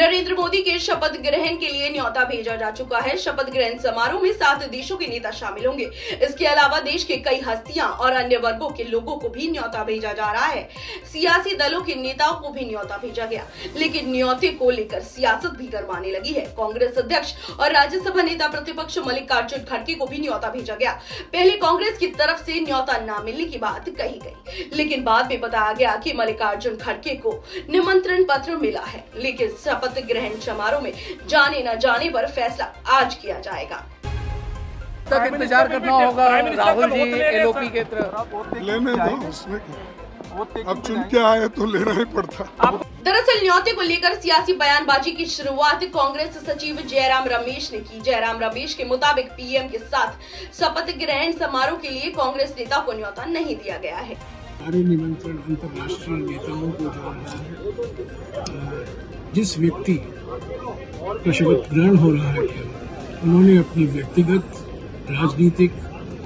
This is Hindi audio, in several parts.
नरेंद्र मोदी के शपथ ग्रहण के लिए न्योता भेजा जा चुका है। शपथ ग्रहण समारोह में सात देशों के नेता शामिल होंगे। इसके अलावा देश के कई हस्तियाँ और अन्य वर्गों के लोगों को भी न्योता भेजा जा रहा है। सियासी दलों के नेताओं को भी न्योता भेजा गया। लेकिन न्योते को लेकर सियासत भी गरमाने लगी है। कांग्रेस अध्यक्ष और राज्यसभा नेता प्रतिपक्ष मल्लिकार्जुन खड़गे को भी न्योता भेजा गया। पहले कांग्रेस की तरफ़ से न्योता न मिलने की बात कही गई। लेकिन बाद में बताया गया कि मल्लिकार्जुन खड़गे को निमंत्रण पत्र मिला है। लेकिन शपथ ग्रहण समारोह में जाने न जाने पर फैसला आज किया जाएगा। तक इंतज़ार करना होगा राहुल जी एलओपी के तरफ़ लेने दो उसमें अब चुन के आए तो लेना ही पड़ता। दरअसल न्योते को लेकर सियासी बयानबाजी की शुरुआत कांग्रेस सचिव जयराम रमेश ने की। जयराम रमेश के मुताबिक पीएम के साथ शपथ ग्रहण समारोह के लिए कांग्रेस नेता को न्योता नहीं दिया गया है। सारे निमंत्रण अंतर्राष्ट्रीय नेताओं को जा जिस व्यक्ति का शपथ ग्रहण हो रहा है, उन्होंने अपनी व्यक्तिगत, राजनीतिक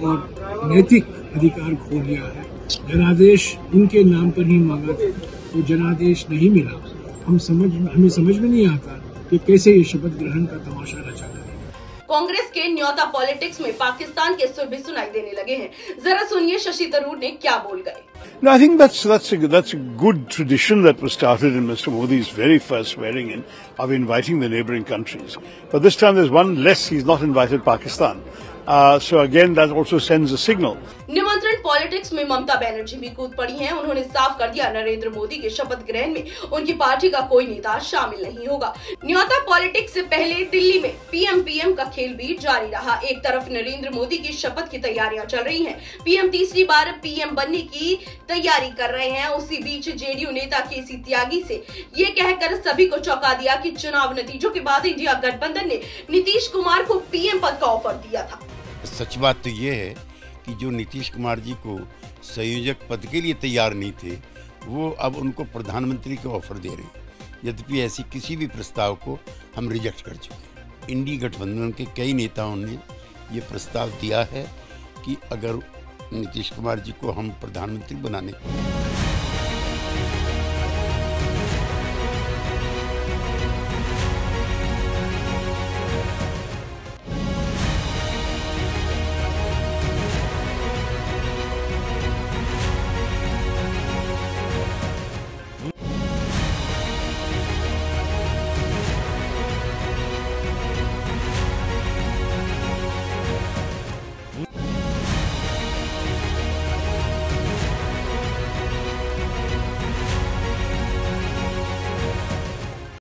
और नैतिक अधिकार खो लिया है। जनादेश उनके नाम पर ही मांगा था तो जनादेश नहीं मिला। हम समझ, हमें समझ में नहीं आता कि कैसे ये शपथ ग्रहण का तमाशा रचा। कांग्रेस के न्योता पॉलिटिक्स में पाकिस्तान के सुर भी सुनाई देने लगे हैं जरा सुनिए शशि तरूर ने क्या बोल गए No, I think that's that's a, that's a good tradition that was started in Mr. Modi's very first swearing in of inviting the neighbouring countries. But this time there's one less. He's not invited Pakistan. Uh, so again, that also sends a signal. Politics में ममता बनर्जी भी कूद पड़ी हैं। उन्होंने साफ़ कर दिया, नरेंद्र मोदी के शपथ ग्रहण में उनकी पार्टी का कोई नेता शामिल नहीं होगा। न्योता पॉलिटिक्स से पहले दिल्ली में पीएम पीएम का खेल भी जारी रहा। एक तरफ़ नरेंद्र मोदी की शपथ की तैयारियाँ चल रही हैं। पीएम तीसरी बार पीएम बनने की तैयारी कर रहे हैं। उसी बीच जेडीयू नेता केसी त्यागी से ये कहकर सभी को चौंका दिया कि चुनाव नतीजों के बाद इंडिया गठबंधन ने नीतीश कुमार को पीएम पद का ऑफ़र दिया था। सच बात तो ये है कि जो नीतीश कुमार जी को संयोजक पद के लिए तैयार नहीं थे, वो अब उनको प्रधानमंत्री के ऑफ़र दे रहे हैं। यद्यपि ऐसी किसी भी प्रस्ताव को हम रिजेक्ट कर चुके हैं। इंडी गठबंधन के कई नेताओं ने ये प्रस्ताव दिया है कि अगर नीतीश कुमार जी को हम प्रधानमंत्री बनाने